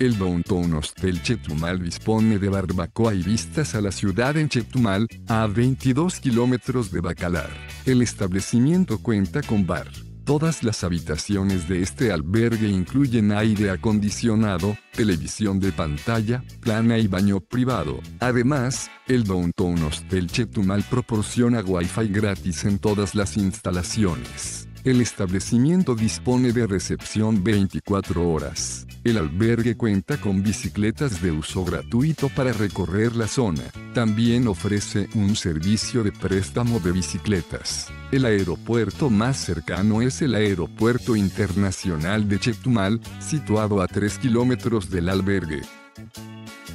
El Downtown Hostel Chetumal dispone de barbacoa y vistas a la ciudad en Chetumal, a 22 kilómetros de Bacalar. El establecimiento cuenta con bar. Todas las habitaciones de este albergue incluyen aire acondicionado, televisión de pantalla, plana y baño privado. Además, el Downtown Hostel Chetumal proporciona Wi-Fi gratis en todas las instalaciones. El establecimiento dispone de recepción 24 horas. El albergue cuenta con bicicletas de uso gratuito para recorrer la zona. También ofrece un servicio de préstamo de bicicletas. El aeropuerto más cercano es el Aeropuerto Internacional de Chetumal, situado a 3 kilómetros del albergue.